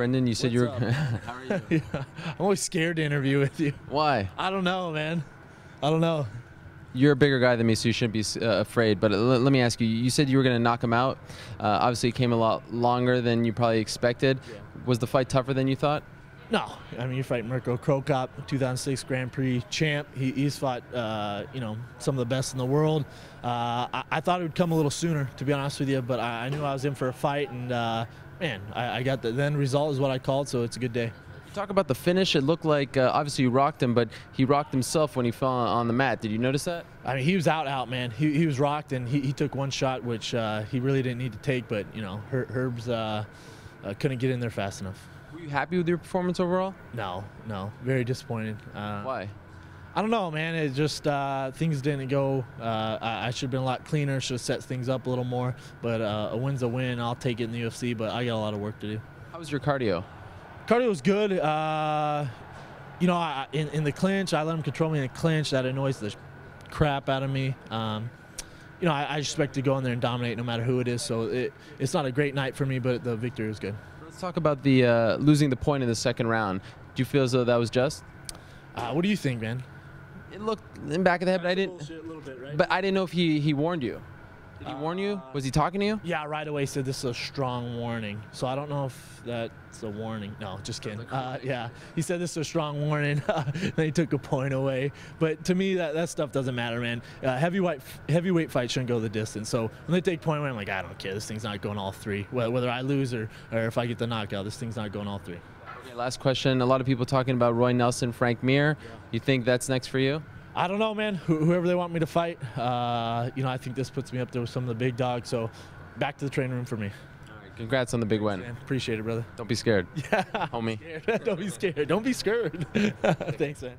Brendan, you said you were. How are you? yeah. I'm always scared to interview with you. Why? I don't know, man. I don't know. You're a bigger guy than me, so you shouldn't be uh, afraid. But l- let me ask you: You said you were going to knock him out. Uh, obviously, it came a lot longer than you probably expected. Yeah. Was the fight tougher than you thought? No, I mean you fight Mirko Cro Cop, 2006 Grand Prix champ. He, he's fought, uh, you know, some of the best in the world. Uh, I, I, thought it would come a little sooner, to be honest with you, but I, I knew I was in for a fight, and uh, man, I, I, got the, then result is what I called, so it's a good day. Talk about the finish. It looked like uh, obviously you rocked him, but he rocked himself when he fell on the mat. Did you notice that? I mean, he was out, out, man. He, he was rocked, and he, he took one shot, which uh, he really didn't need to take. But you know, Her, Herb's uh, uh, couldn't get in there fast enough. Were you happy with your performance overall? No, no, very disappointed. Uh, Why? I don't know, man. It just uh, things didn't go. Uh, I, I should have been a lot cleaner. Should have set things up a little more. But uh, a win's a win. I'll take it in the UFC. But I got a lot of work to do. How was your cardio? Cardio was good. Uh, you know, I, in, in the clinch, I let him control me in the clinch. That annoys the crap out of me. Um, you know, I, I, expect to go in there and dominate no matter who it is. So it, it's not a great night for me, but the victory was good. Let's talk about the uh, losing the point in the second round. Do you feel as though that was just? Uh, what do you think, man? It looked in back of the head, but I didn't. Bit, right? But I didn't know if he he warned you. Did he warn you? Was he talking to you? Yeah, right away said this is a strong warning. So I don't know if that's a warning. No, just kidding. Uh, yeah, he said this is a strong warning. then he took a point away. But to me, that, that stuff doesn't matter, man. Uh, heavyweight heavyweight fight shouldn't go the distance. So when they take point away, I'm like, I don't care. This thing's not going all three. Whether I lose or, or if I get the knockout, this thing's not going all three. Okay, last question. A lot of people talking about Roy Nelson, Frank Mir. Yeah. You think that's next for you? I don't know, man. Wh whoever they want me to fight, uh, you know, I think this puts me up there with some of the big dogs. So, back to the training room for me. All right, congrats on the big win. Man, appreciate it, brother. Don't be scared. Yeah, homie. Don't be scared. Don't be scared. Thanks, man.